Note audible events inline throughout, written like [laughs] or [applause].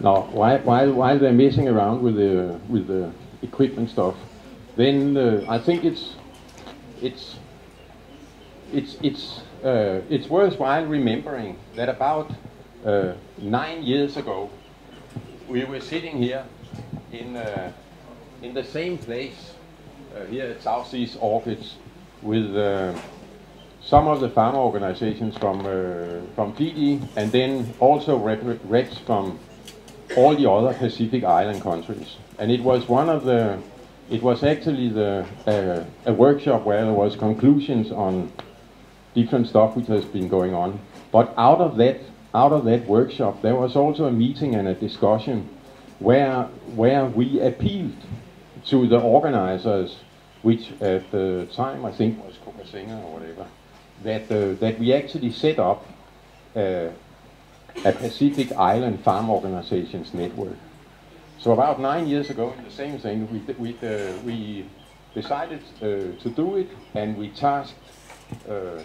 Now, while, while, while they're messing around with the, with the equipment stuff, then uh, I think it's, it's, it's, it's, uh, it's worthwhile remembering that about uh, nine years ago, we were sitting here in, uh, in the same place uh, here at South Seas Orchids with uh, some of the farmer organizations from, from Fiji and then also rep reps from all the other Pacific Island countries. And it was one of the, it was actually the, uh, a workshop where there was conclusions on different stuff which has been going on. But out of that, out of that workshop, there was also a meeting and a discussion where, where we appealed to the organizers, which at the time I think was Coca-Singer or whatever, that, uh, that we actually set up uh, a Pacific Island Farm Organizations network. So about nine years ago, the same thing, we, we, uh, we decided uh, to do it and we tasked uh,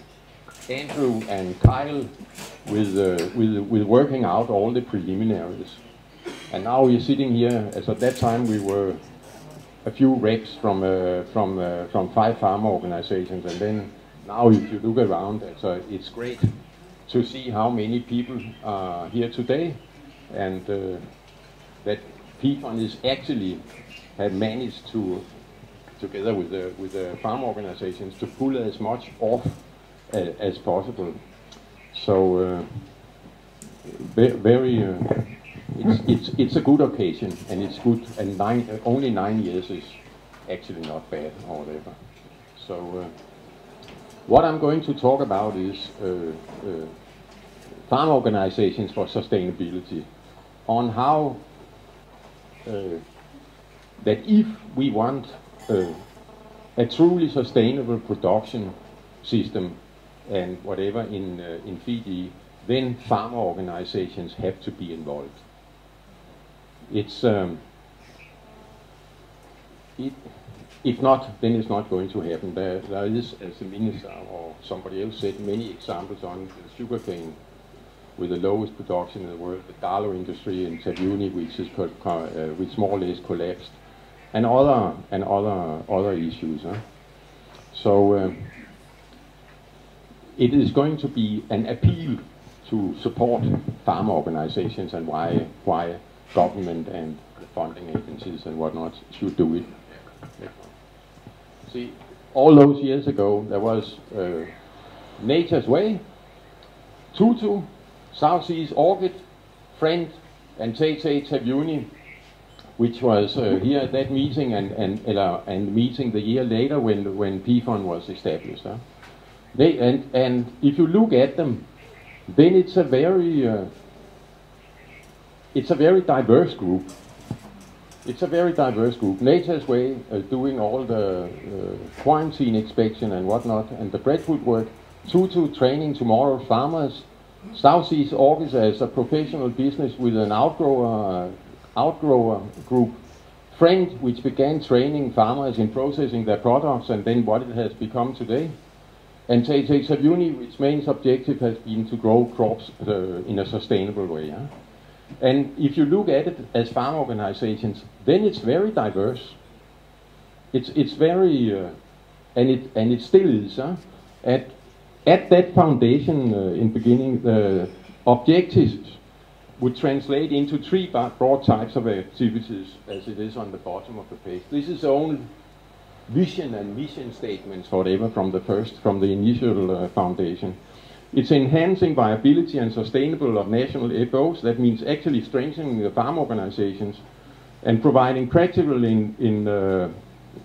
Andrew and Kyle with, uh, with, with working out all the preliminaries. And now we're sitting here, as at that time we were a few reps from, uh, from, uh, from five farm organizations and then now if you look around, uh, it's great to see how many people are here today and uh, that PFON is actually have managed to, together with the, with the farm organizations, to pull as much off uh, as possible. So uh, very, uh, it's, it's, it's a good occasion and it's good and nine, only nine years is actually not bad or whatever. So uh, what I'm going to talk about is uh, uh, farm organizations for sustainability, on how uh, that if we want uh, a truly sustainable production system and whatever in, uh, in Fiji, then farmer organizations have to be involved. It's um, it, if not, then it's not going to happen. There, there is, as the minister or somebody else said, many examples on sugarcane with the lowest production in the world, the dalo industry in Taveuni, which is uh, which more or less collapsed, and other and other other issues. Huh? So um, it is going to be an appeal to support farm organizations and why why government and funding agencies and whatnot should do it. See, all those years ago, there was uh, Nature's Way, Tutu, South Seas Orchid, Friend, and Teitei Taveuni, which was uh, here at that meeting and and and meeting the year later when when PFON was established. Huh? They and and if you look at them, then it's a very uh, it's a very diverse group. It's a very diverse group. Nature's Way uh, doing all the uh, quarantine inspection and whatnot, and the breadfruit work. Tutu training tomorrow farmers. South Seas Orchids as a professional business with an outgrower, outgrower group. Friend, which began training farmers in processing their products and then what it has become today. And Teitei Taveuni, which main objective has been to grow crops uh, in a sustainable way. And if you look at it as farm organizations, then it's very diverse. It's it's very uh, and it and it still is. Huh? At at that foundation uh, in beginning, the objectives would translate into three broad types of activities, as it is on the bottom of the page. This is only vision and mission statements, whatever, from the first, from the initial uh, foundation. It's enhancing viability and sustainable of national FOs. That means actually strengthening the farm organizations and providing practical in, in, uh,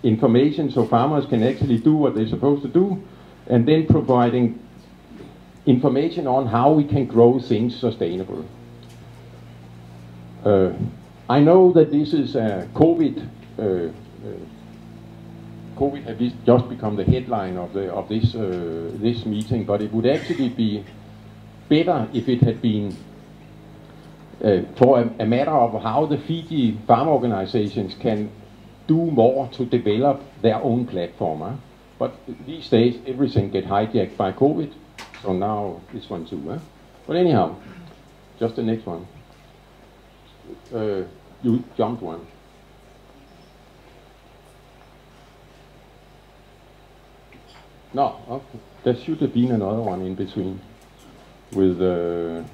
information so farmers can actually do what they're supposed to do. And then providing information on how we can grow things sustainable. Uh, I know that this is a COVID uh, uh COVID has just become the headline of, the, of this, uh, this meeting, but it would actually be better if it had been uh, for a, a, matter of how the Fiji farm organizations can do more to develop their own platform. Huh? But these days, everything get hijacked by COVID, so now this one too. Huh? But anyhow, just the next one. uh, you jumped one. No, okay. There should have been another one in between with uh,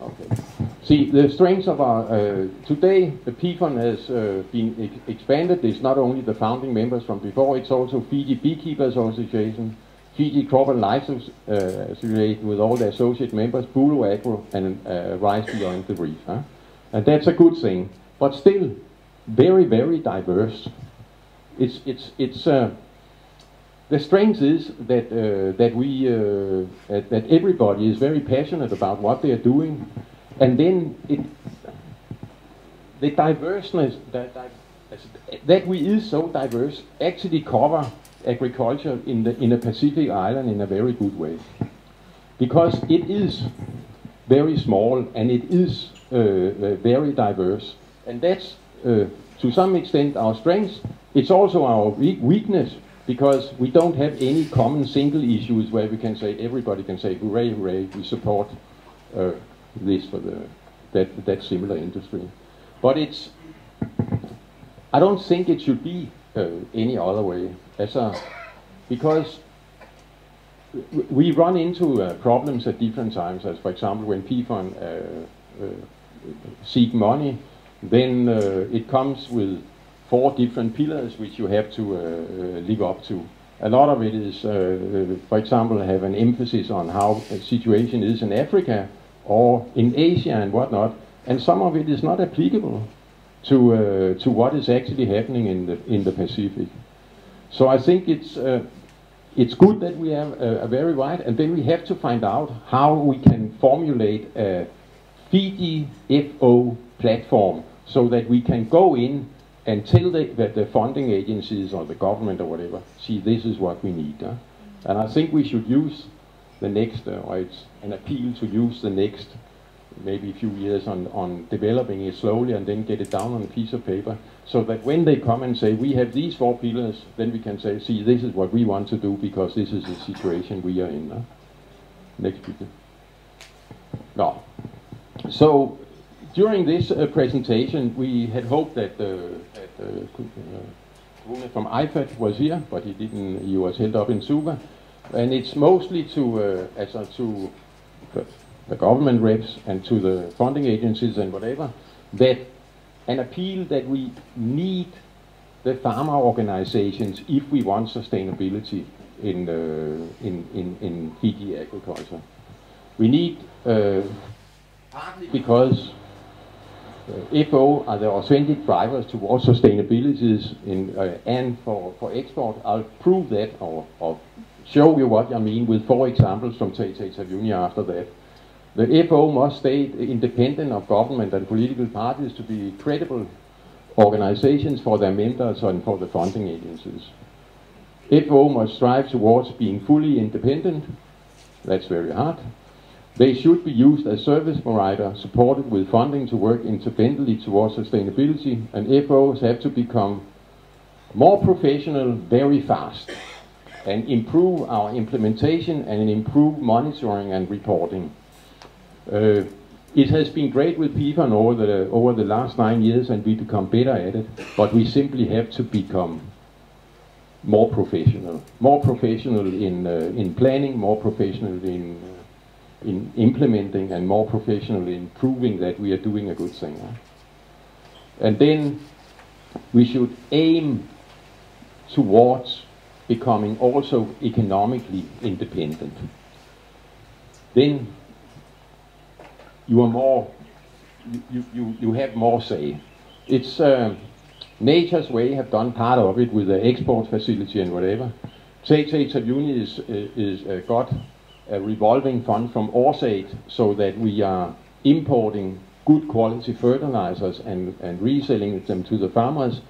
okay. See, the strengths of our uh, today, the PFON has uh, been ex expanded. It's not only the founding members from before; it's also Fiji Beekeepers Association, Fiji Crop and Livestock uh, Association with all the associate members, Bulu Agro, and uh, Rise Beyond the Reef. Huh? And that's a good thing, but still very, very diverse. It's it's it's. Uh, the strength is that uh, that we uh, that, everybody is very passionate about what they are doing, and then it the diverseness that that, that we is so diverse actually cover agriculture in the in the Pacific Island in a very good way, because it is very small and it is uh, uh very diverse, and that's uh, to some extent our strength. It's also our weakness because we don't have any common single issues where we can say everybody can say hooray hooray we support uh, this for the that that similar industry. But it's I don't think it should be uh, any other way. As a because we run into uh, problems at different times. As for example when PFON uh, uh, seek money then uh, it comes with four different pillars which you have to uh, uh, live up to. A lot of it is, uh, for example, have an emphasis on how the situation is in Africa or in Asia and whatnot, and some of it is not applicable to to what is actually happening in the in the Pacific. So I think it's it's good that we have a, a, very wide, and then we have to find out how we can formulate a Fiji FO platform so that we can go in and tell the, that the funding agencies or the government or whatever, see, this is what we need. Huh? And I think we should use the next, uh, or it's an appeal to use the next maybe a few years on, on developing it slowly and then get it down on a piece of paper so that when they come and say we have these four pillars then we can say see this is what we want to do because this is the situation we are in huh? next picture no so during this uh, presentation we had hoped that uh, Rune uh, from IFAD was here, but he didn't. He was held up in Suva, and it's mostly to uh, as to the, government reps and to the funding agencies and whatever that an appeal that we need the farmer organizations if we want sustainability in uh, in, in in Fiji agriculture. We need uh, partly because FO are the authentic drivers towards sustainability in, uh, and for, for export. I'll prove that or, or, show you what I mean with four examples from Teitei Taveuni after that. The FO must stay independent of government and political parties to be credible organizations for their members and for the funding agencies. FO must strive towards being fully independent. That's very hard. They should be used as service provider, supported with funding to work independently towards sustainability, and FOs have to become more professional very fast and improve our implementation and improve monitoring and reporting. Uh, it has been great with PFON over the, over the last nine years and we become better at it, but we simply have to become more professional. More professional in, uh, in planning, more professional in uh, in implementing and more professionally in proving that we are doing a good thing. Huh? And then we should aim towards becoming also economically independent. Then you are more, you, you, you have more say. It's uh, Nature's Way have done part of it with the export facility and whatever. Teitei Taveuni is, is uh, a revolving fund from AusAid so that we are importing good quality fertilizers and, and reselling them to the farmers.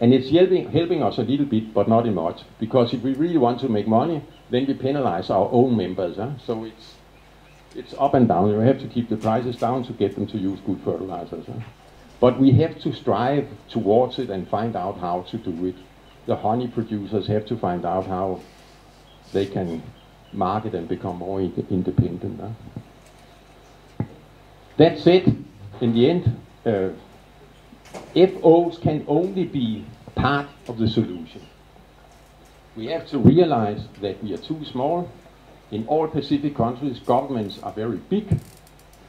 And it's helping, helping us a little bit, but not in much. Because if we really want to make money, then we penalize our own members. So it's, it's up and down. We have to keep the prices down to get them to use good fertilizers. But we have to strive towards it and find out how to do it. The honey producers have to find out how they can market and become more independent. That said, in the end, uh, FOs can only be part of the solution. We have to realize that we are too small. In all Pacific countries, governments are very big.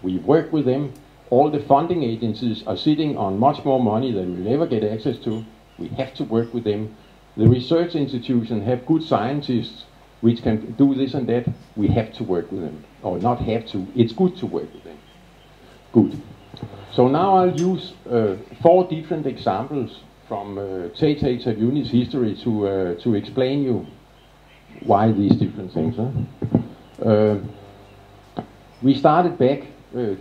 We work with them. All the funding agencies are sitting on much more money than we'll ever get access to. We have to work with them. The research institutions have good scientists which can do this and that. We have to work with them. Or not have to. It's good to work with them. Good. So now I'll use uh, four different examples from uh, Tate Uni's history to, uh, to explain you why these different things. Huh? Uh, we started back, uh,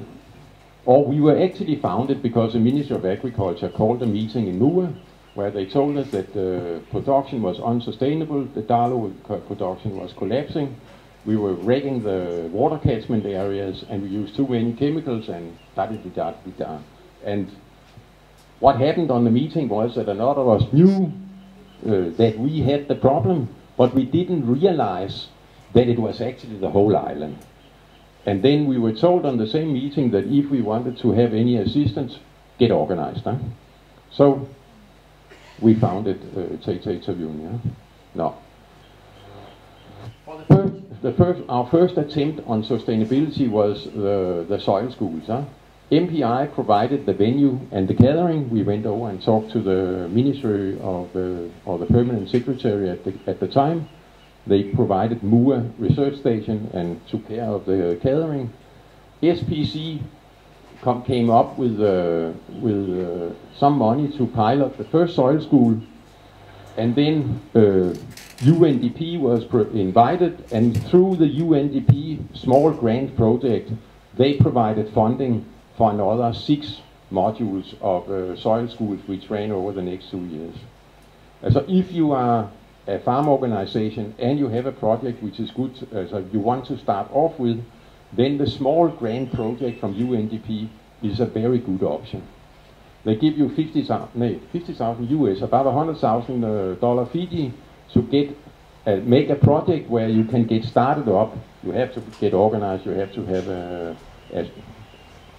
or we were actually founded because the Minister of Agriculture called a meeting in Mua where they told us that the production was unsustainable, the dalo production was collapsing, we were wrecking the water catchment areas, and we used too many chemicals, and da da da da da. And what happened on the meeting was that a lot of us knew uh, that we had the problem, but we didn't realize that it was actually the whole island. And then we were told on the same meeting that if we wanted to have any assistance, get organized. Huh? So we founded uh, Tate Union. No. For the first, the first, our first attempt on sustainability was the, the soil schools. Huh? MPI provided the venue and the gathering. We went over and talked to the Ministry of, uh, or the Permanent Secretary at the, at the time. They provided MUA research station and took care of the gathering. SPC came up with, uh, with uh, some money to pilot the first soil school. And then UNDP uh, was invited, and through the UNDP small grant project, they provided funding for another six modules of uh, soil schools which ran over the next two years. Uh, so if you are a farm organization and you have a project which is good, uh, so you want to start off with, then the small grant project from UNDP is a very good option. They give you 50,000 no, 50, US, about $100,000 uh, Fiji to get uh, make a project where you can get started up. You have to get organized. You have to have a, a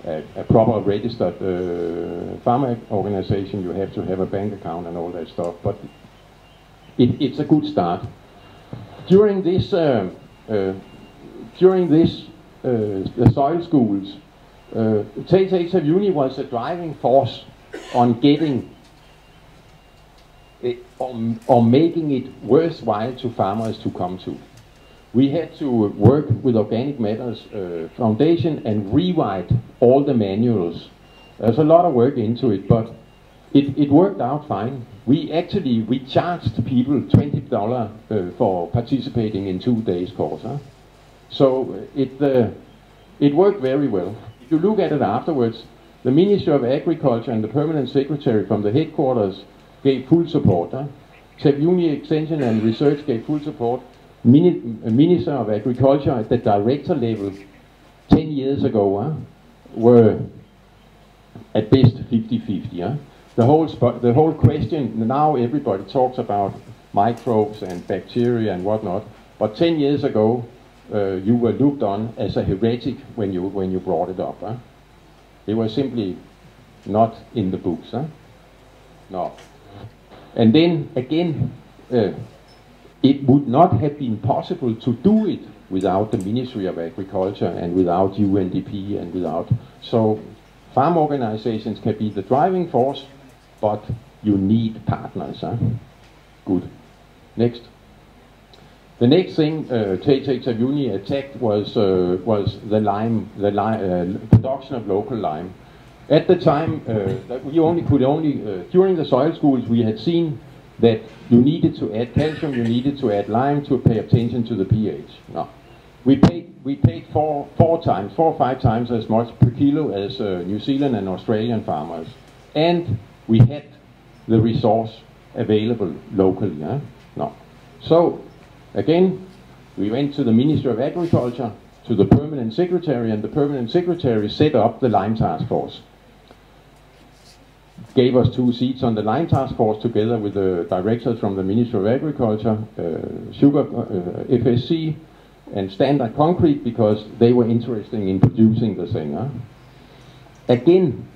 a, proper registered uh, farmer organization, you have to have a bank account and all that stuff. But it, it's a good start. During this, uh, uh, during this, the soil schools, uh, Tate Uni was a driving force on getting it, or, making it worthwhile to farmers to come to we had to work with Organic Matters uh, Foundation and rewrite all the manuals. There's a lot of work into it, but it, it worked out fine. We actually we charged people twenty dollar uh, for participating in two days course. Huh? So uh, it uh, it worked very well. If you look at it afterwards, the Minister of Agriculture and the permanent secretary from the headquarters gave full support. Huh? Uni Extension and Research gave full support. Minister of Agriculture at the director level 10 years ago uh, were at best 50-50. Uh. The, whole the whole question, now everybody talks about microbes and bacteria and whatnot, but 10 years ago uh, you were looked on as a heretic when you, when you brought it up. Uh. It was simply not in the books. Huh? No. And then again, uh, it would not have been possible to do it without the Ministry of Agriculture and without UNDP and without. So farm organizations can be the driving force, but you need partners. Huh? Good. Next. The next thing uh, Tate attacked was uh, was the lime, the uh, production of local lime. At the time, uh, we only could only uh, during the soil schools we had seen that you needed to add calcium, you needed to add lime to pay attention to the pH. No. We paid, we paid four, four times, four or five times as much per kilo as uh, New Zealand and Australian farmers. And we had the resource available locally. Huh? No. So, again, we went to the Minister of Agriculture, to the Permanent Secretary, and the Permanent Secretary set up the Lime Task Force gave us two seats on the Lime Task Force together with the directors from the Ministry of Agriculture, uh, Sugar, uh, FSC, and Standard Concrete because they were interested in producing the thing. Huh? again,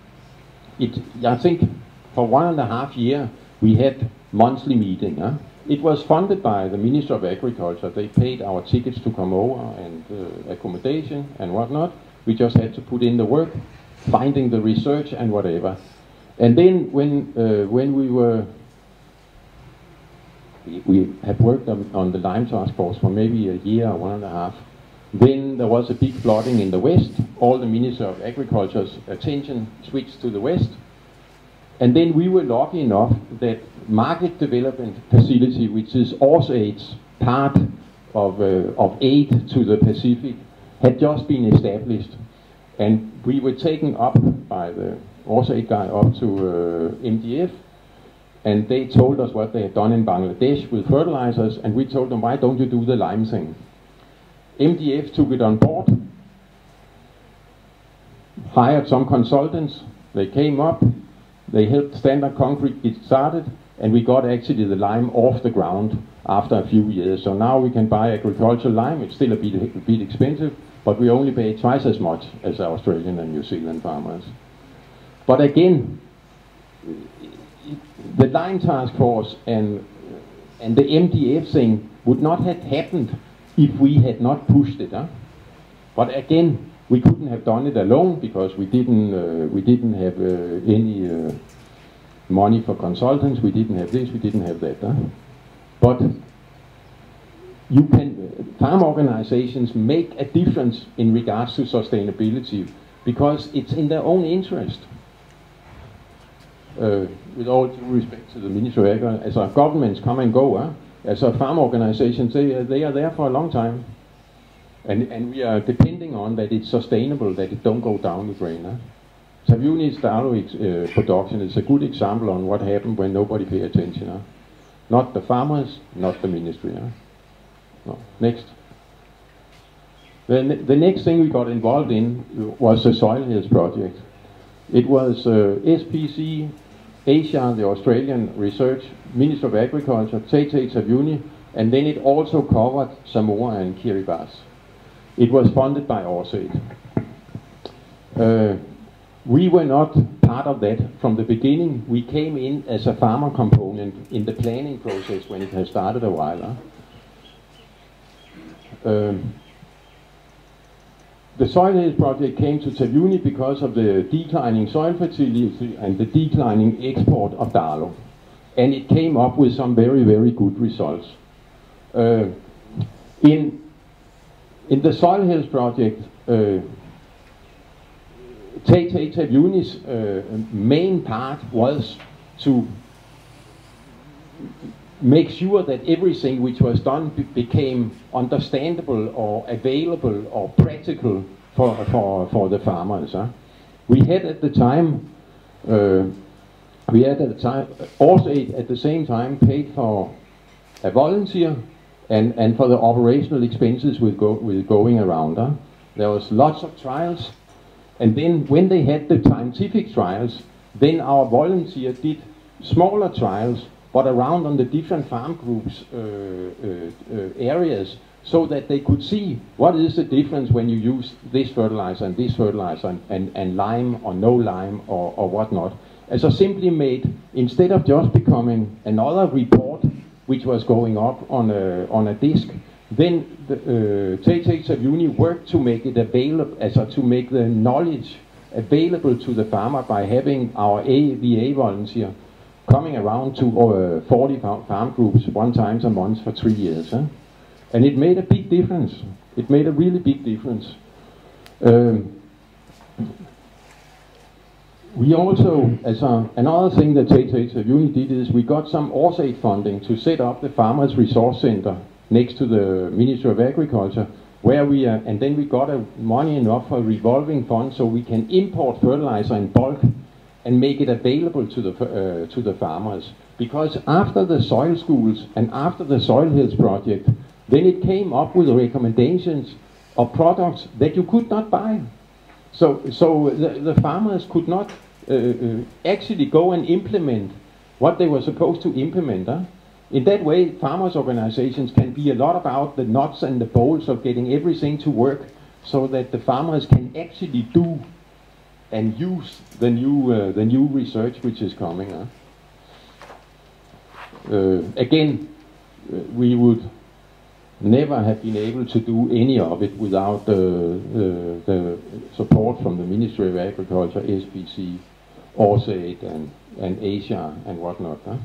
it, I think for one and a half year we had monthly meeting. Huh? It was funded by the Minister of Agriculture. They paid our tickets to come over and uh, accommodation and whatnot. We just had to put in the work, finding the research and whatever. And then when uh, when we were we had worked on, on the Lime task force for maybe a year or one and a half. Then there was a big flooding in the west. All the Minister of Agriculture's attention switched to the west. And then we were lucky enough that Market Development Facility, which is AusAid's part of, uh, of aid to the Pacific, had just been established. And we were taken up by the AusAid guy up to uh, MDF and they told us what they had done in Bangladesh with fertilizers, and we told them, why don't you do the lime thing? MDF took it on board, hired some consultants, they came up, they helped Standard Concrete get started, and we got actually the lime off the ground after a few years. So now we can buy agricultural lime, it's still a bit, a bit expensive, but we only pay twice as much as Australian and New Zealand farmers. But again, the lime Task Force and, and the MDF thing would not have happened if we had not pushed it. Huh? But again, we couldn't have done it alone because we didn't, uh, we didn't have uh, any uh, money for consultants, we didn't have this, we didn't have that. Huh? But you can, farm organizations make a difference in regards to sustainability because it's in their own interest uh, with all due respect to the Ministry of Agriculture, as our governments come and go, huh? as our farm organizations, they, uh, they are there for a long time. And, and we are depending on that it's sustainable, that it don't go down the drain. Huh? Taveuni's uh, production is a good example on what happened when nobody paid attention. Huh? Not the farmers, not the ministry. Huh? No. Next. The, the next thing we got involved in was the Soil Health Project. It was uh, SPC, ACIAR, the Australian Research, Minister of Agriculture, Teitei Taveuni, and then it also covered Samoa and Kiribati. It was funded by AusAid. Uh, we were not part of that from the beginning. We came in as a farmer component in the planning process when it has started a while. Huh? Um, the soil health project came to Taveuni because of the declining soil fertility and the declining export of dalo. And it came up with some very, very good results. Uh, in, in the soil health project, uh, Teitei Taveuni's uh, main part was to make sure that everything which was done became understandable or available or practical for, for, for the farmers. Huh? We had at the time, uh, we had at the time, also at the same time paid for a volunteer and, and for the operational expenses with, go, with going around. Huh? There was lots of trials and then when they had the scientific trials, then our volunteer did smaller trials but around on the different farm groups uh, uh, areas so that they could see what is the difference when you use this fertilizer and this fertilizer and, and, and lime or no lime or, or whatnot. As I simply made, instead of just becoming another report which was going up on a, on a disk, then the øh, uh, TTX of Uni worked to make it available, as altså to make the knowledge available to the farmer by having our AVA volunteer coming around to uh, 40 farm groups one times a month for three years. Huh? And it made a big difference. It made a really big difference. Um, we also, as a, another thing that Tate Uni did is we got some AusAid funding to set up the Farmers Resource Center next to the Ministry of Agriculture, where we, uh, and then we got a money enough for a revolving fund so we can import fertilizer in bulk and make it available to the, uh, to the farmers. Because after the soil schools and after the soil health project, then it came up with recommendations of products that you could not buy. So, so the, the farmers could not uh, uh, actually go and implement what they were supposed to implement. Huh? In that way, farmers' organizations can be a lot about the nuts and the bolts of getting everything to work so that the farmers can actually do and use the new uh, the new research which is coming. Huh? Uh, again, uh, we would never have been able to do any of it without uh, the support from the Ministry of Agriculture, SPC, AusAid, and, and ACIAR and whatnot. Huh?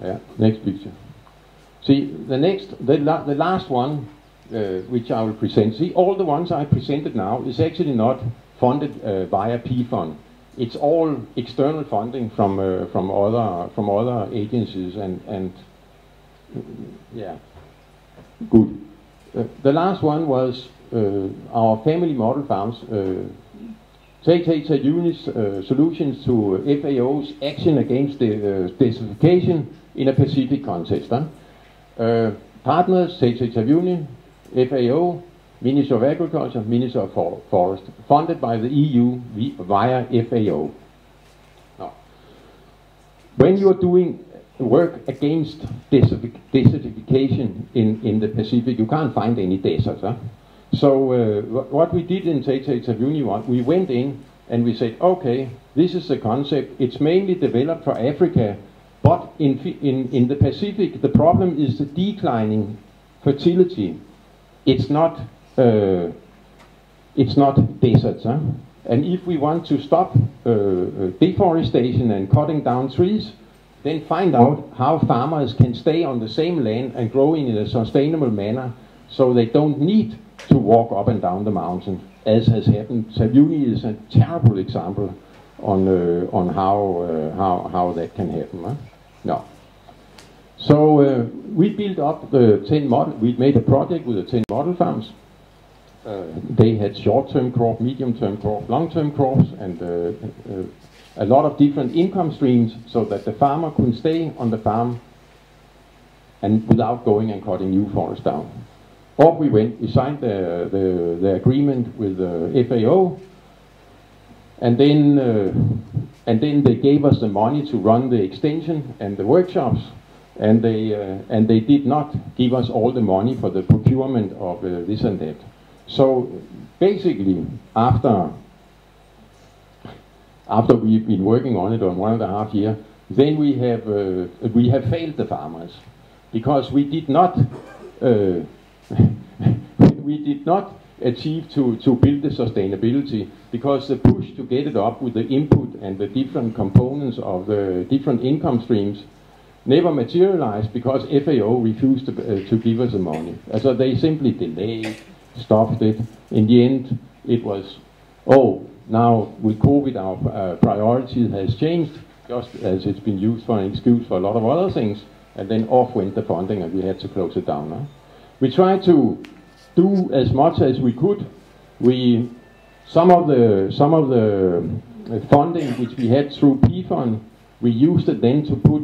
Yeah, next picture. See, the next, the, la the last one, uh, which I will present. See, all the ones I presented now is actually not funded uh, via PFON. It's all external funding from uh, from other from other agencies and and yeah. Good. Uh, the last one was uh, our family model farms. Uh, take units uh, solutions to FAO's action against the uh, desertification in a Pacific context. Huh? Uh, partners, Take Union, FAO, Ministry of Agriculture, Ministry of For Forest, funded by the EU via FAO. Now, when you're doing work against desertification in, in the Pacific. You can't find any deserts. Huh? So uh, what we did in Uni1, we went in and we said, okay, this is the concept. It's mainly developed for Africa, but in, in, in the Pacific, the problem is the declining fertility. It's not, uh, it's not deserts. Huh? And if we want to stop uh, uh deforestation and cutting down trees, then find out how farmers can stay on the same land and grow in a sustainable manner so they don't need to walk up and down the mountain, as has happened. Taveuni is a terrible example on, uh, on how, uh, how, how that can happen. Huh? No. So uh, we built up the 10 model, we made a project with the 10 model farms. Uh, they had short-term crop, medium-term crop, long-term crops, and uh, uh, a lot of different income streams so that the farmer could stay on the farm and without going and cutting new forest down. Off we went, we signed the, the, the agreement with the FAO and then, uh, and then they gave us the money to run the extension and the workshops. And they, uh, and they did not give us all the money for the procurement of uh, this and that. So basically, after after we've been working on it on one and a half year, then we have uh, we have failed the farmers. Because we did not uh, we did not achieve to, to build the sustainability because the push to get it up with the input and the different components of the different income streams never materialized because FAO refused to, uh, to give us the money. So they simply delayed, stopped it. In the end, it was, oh, now, with COVID, our uh, priority has changed, just as it's been used for an excuse for a lot of other things, and then off went the funding and we had to close it down. Huh? We tried to do as much as we could. We, some of the, some of the uh, funding which we had through PFON, we used it then to put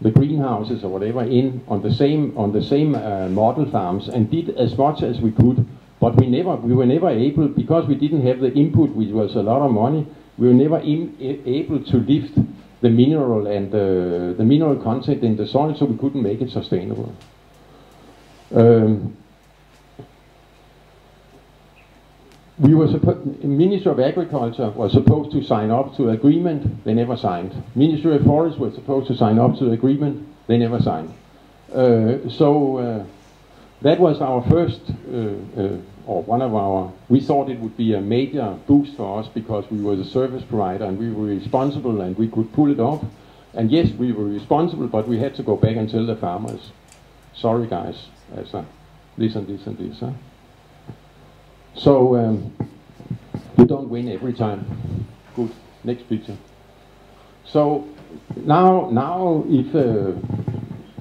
the greenhouses or whatever in on the same on the same uh, model farms and did as much as we could but we never, we were never able, because we didn't have the input, which was a lot of money, we were never in, able to lift the mineral and uh, the mineral content in the soil, so we couldn't make it sustainable. Um, we were Ministry of Agriculture was supposed to sign up to the agreement, they never signed. Ministry of Forest was supposed to sign up to the agreement, they never signed. Uh, so uh, that was our first, uh, uh, or one of our, we thought it would be a major boost for us because we were the service provider and we were responsible and we could pull it off. And yes, we were responsible, but we had to go back and tell the farmers, sorry guys, a, this and this and this. Huh? So um, you don't win every time. Good. Next picture. So now, now if uh,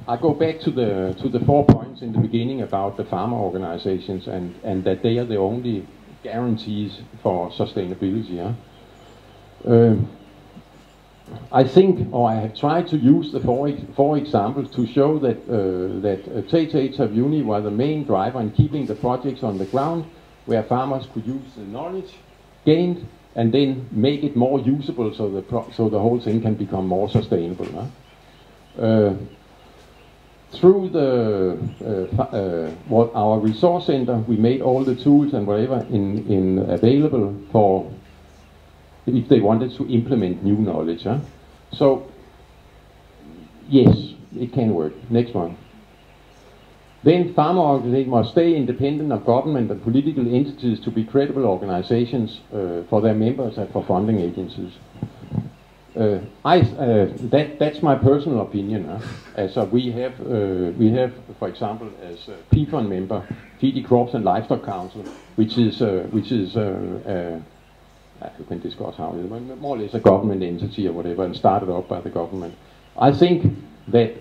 I go back to the to the four points in the beginning about the farmer organizations and and that they are the only guarantees for sustainability. Yeah? Um, I think, or I have tried to use the four, four examples to show that uh, that uh, Tata Uni were the main driver in keeping the projects on the ground, where farmers could use the knowledge gained and then make it more usable, so the so the whole thing can become more sustainable. Huh? Uh, through the uh, uh, what our resource center, we made all the tools and whatever in, in available for if they wanted to implement new knowledge. Huh? So, yes, it can work. Next one. Then farmer organizations must stay independent of government and political entities to be credible organizations uh, for their members and for funding agencies. Uh, I, uh, that, that's my personal opinion. Huh? As uh, we have, uh, we have, for example, as a PFON member, Feed Crops and Livestock Council, which is, uh, which is, uh, you can discuss how it is, more or less a government entity or whatever, and started up by the government. I think that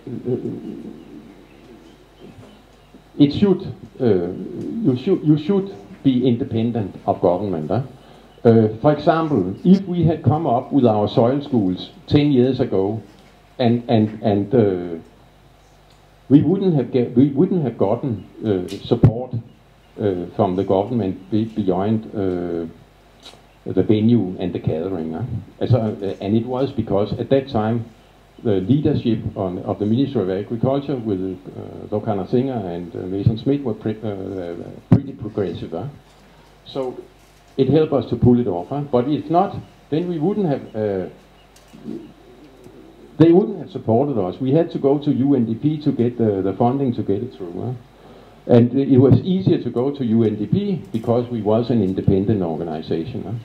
it should, you should, you should be independent of government. Huh? Uh, for example, if we had come up with our soil schools 10 years ago, and and and uh, we wouldn't have get, we wouldn't have gotten uh, support uh, from the government beyond uh, the venue and the gathering. As, and it was because at that time the leadership on, of the Ministry of Agriculture with uh, Lokana Singer and uh, Mason Smith were pre pretty progressive. So it helped us to pull it off. But if not, then we wouldn't have. Uh, they wouldn't have supported us. We had to go to UNDP to get the, the funding to get it through. And it was easier to go to UNDP because we was an independent organization.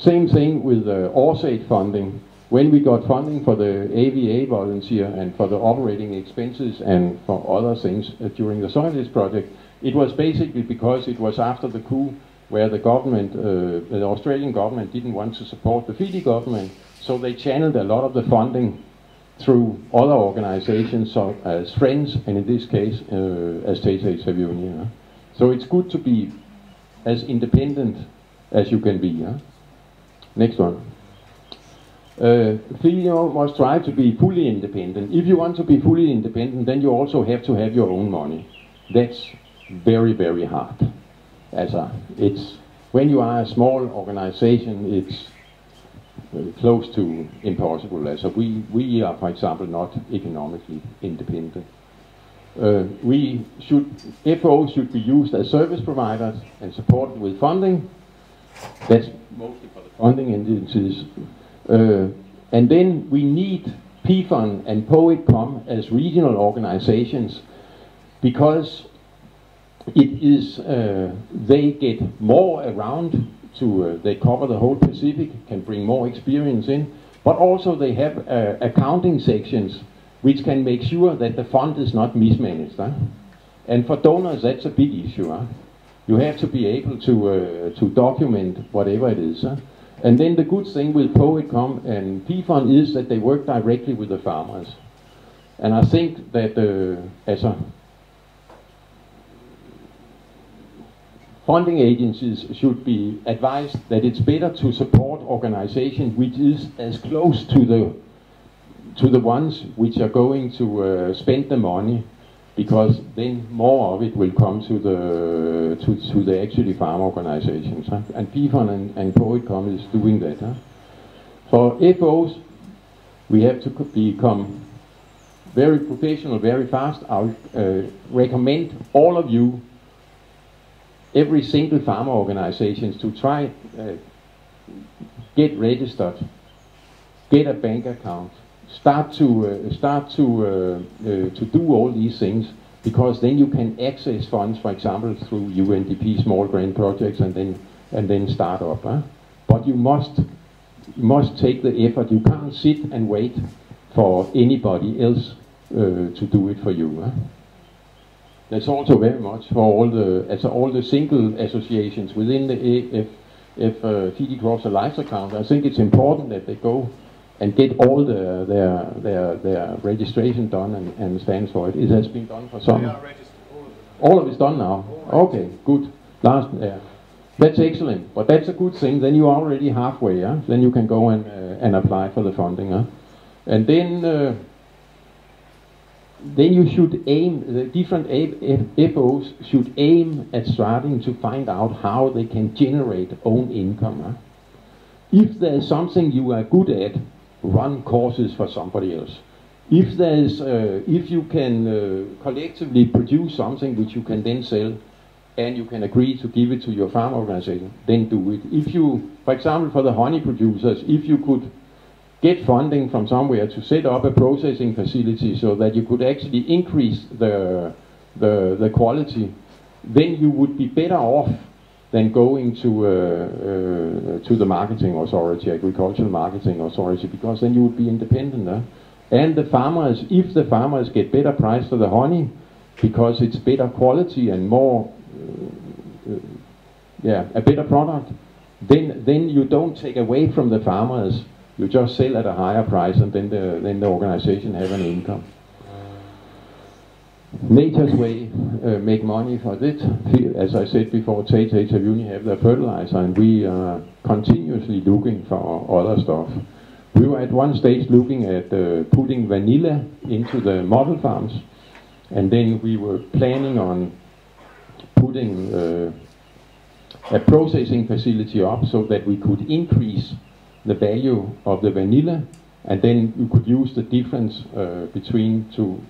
Same thing with the AusAid funding. When we got funding for the AVA volunteer and for the operating expenses and for other things uh, during the Soilist project, it was basically because it was after the coup where the government, uh, the Australian government didn't want to support the Fiji government, so they channeled a lot of the funding through other organizations so, as friends, and in this case, uh, as Teitei Taveuni. So it's good to be as independent as you can be. Huh? Next one. Uh, must try to be fully independent. If you want to be fully independent, then you also have to have your own money. That's very, very hard. Altså, it's when you are a small organization, it's close to impossible. Also, we we are, for example, not economically independent. Uh, we should FO should be used as service providers and supported with funding. That's mostly for the funding entities. Uh, and then we need PFON and POETCOM as regional organizations because it is uh, they get more around to uh, they cover the whole Pacific, can bring more experience in, but also they have uh, accounting sections which can make sure that the fund is not mismanaged. Huh? And for donors, that's a big issue. Huh? You have to be able to uh, to document whatever it is. Huh? And then the good thing with POETCOM and PFON is that they work directly with the farmers. And I think that uh, as a funding agencies should be advised that it's better to support organizations which is as close to the to the ones which are going to uh, spend the money because then more of it will come to the to, to the actually farm organizations huh? and PFON and, and POETCOM is doing that huh? for FOs we have to become very professional very fast I'll uh, recommend all of you every single farmer organizations to try uh, get registered, get a bank account, start to uh, start to uh, uh to do all these things because then you can access funds, for example, through UNDP small grant projects, and then and then start up. Huh? But you must must take the effort. You can't sit and wait for anybody else uh, to do it for you. Huh? That's also very much for all the as all the single associations within the if if uh, Fiji Crops a life account. I think it's important that they go and get all the, their their their registration done and, and stands for it. It has been done for some. All of it's done now. Okay, good. Last, yeah. That's excellent, but that's a good thing. Then you're already halfway. Yeah? Then you can go and uh, and apply for the funding. Huh? And then. Uh, then you should aim, the different FOs should aim at starting to find out how they can generate own income. Huh? If there's something you are good at, run courses for somebody else. If there's, uh, if you can uh, collectively produce something which you can then sell, and you can agree to give it to your farm organization, then do it. If you, for example, for the honey producers, if you could get funding from somewhere to set up a processing facility so that you could actually increase the, the, the quality, then you would be better off than going to, uh, uh, to the marketing authority, agricultural marketing authority, because then you would be independent. Huh? And the farmers, if the farmers get better price for the honey, because it's better quality and more, uh, uh, yeah, a better product, then then you don't take away from the farmers. You just sell at a higher price, and then the then the organization have an income. Nature's way uh, make money for it. As I said before, Teitei Taveuni have their fertilizer, and we are continuously looking for other stuff. We were at one stage looking at uh, putting vanilla into the model farms, and then we were planning on putting uh, a processing facility up so that we could increase the value of the vanilla, and then we could use the difference uh, between to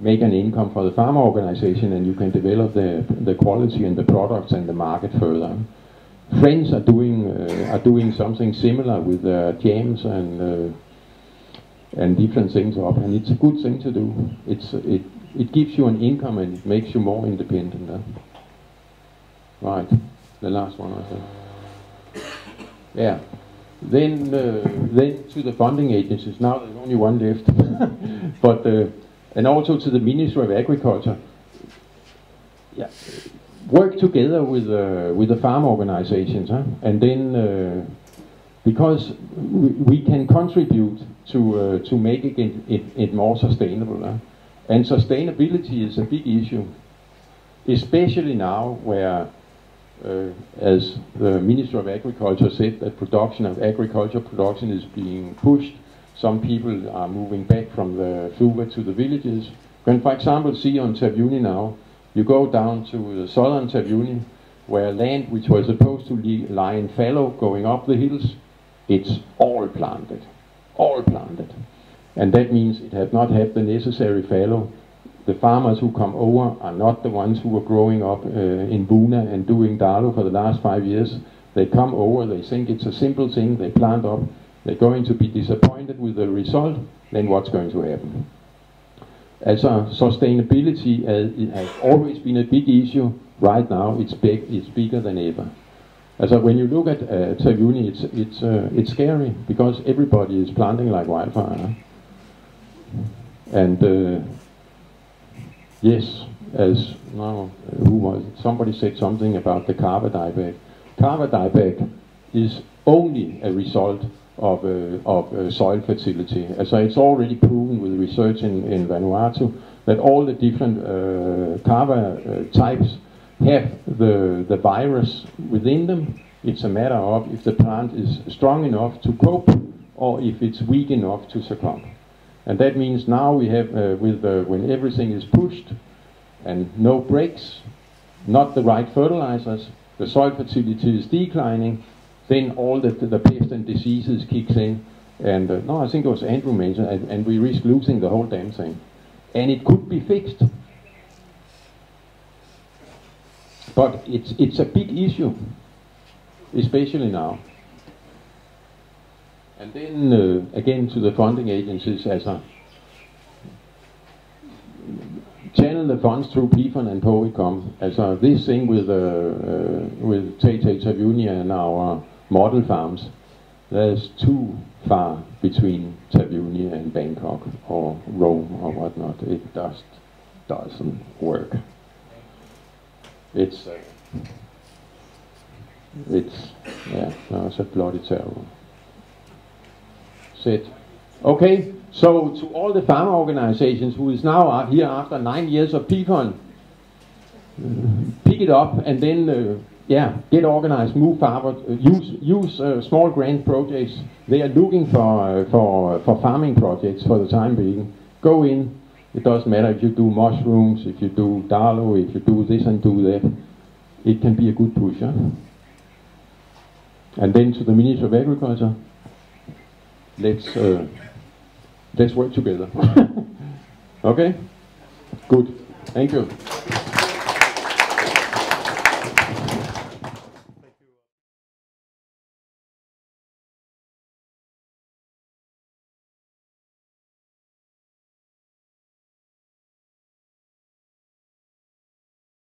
make an income for the farmer organization, and you can develop the the quality and the products and the market further. Friends are doing uh, are doing something similar with uh, jams and uh, and different things up, and it's a good thing to do. It's it it gives you an income and it makes you more independent. Huh? Right, the last one I think. Yeah. Then uh, then to the funding agencies. Now there's only one left, [laughs] but uh, and also to the Ministry of Agriculture. Yeah work together with uh, with the farm organizations, huh? and then uh, because we, we, can contribute to uh, to make it, it, it more sustainable. Huh? And sustainability is a big issue, especially now where, uh, as the Minister of Agriculture said, that production of agriculture production is being pushed. Some people are moving back from the Fluva to the villages. Can, for example, see on Taveuni now you go down to the southern Taveuni, where land which was supposed to lie in fallow going up the hills, it's all planted. All planted. And that means it has not had the necessary fallow. The farmers who come over are not the ones who were growing up uh, in Buna and doing Dalo for the last five years. They come over, they think it's a simple thing, they plant up, they're going to be disappointed with the result, then what's going to happen? Altså, sustainability it has always been a big issue. Right now, it's big. It's bigger than ever. Also, when you look at uh, Taveuni, it's it's uh, it's scary because everybody is planting like wildfire. And uh, yes, as now, who was it? Somebody said something about the kava dieback. Kava dieback is only a result of, uh, of uh, soil fertility. So it's already proven with research in, in Vanuatu that all the different uh, kava types have the, the virus within them. It's a matter of if the plant is strong enough to cope or if it's weak enough to succumb. And that means now we have, uh, with uh, when everything is pushed and no breaks, not the right fertilizers, the soil fertility is declining, then all the, the pests and diseases kicks in. And uh, no, I think it was Andrew mentioned, and, and we risk losing the whole damn thing. And it could be fixed. But it's, it's a big issue, especially now. And then uh, again to the funding agencies as channel the funds through PIFON and POETCom. As a, this thing with uh, uh, with Teitei Taveuni and our model farms, there's too far between Taveuni and Bangkok or Rome or whatnot. It just doesn't work. It's, it's, yeah, no, it's a bloody terrible. Sit. Okay, so to all the farmer organizations who is now here after nine years of PIFON, uh, pick it up and then uh, yeah, get organized, move forward, uh, use use uh, small grant projects. They are looking for uh, for for farming projects for the time being. Go in. It doesn't matter if you do mushrooms, if you do dalo, if you do this and do that. It can be a good push. Huh? And then to the Minister of Agriculture, let's uh, let's work together. [laughs] okay, good. Thank you.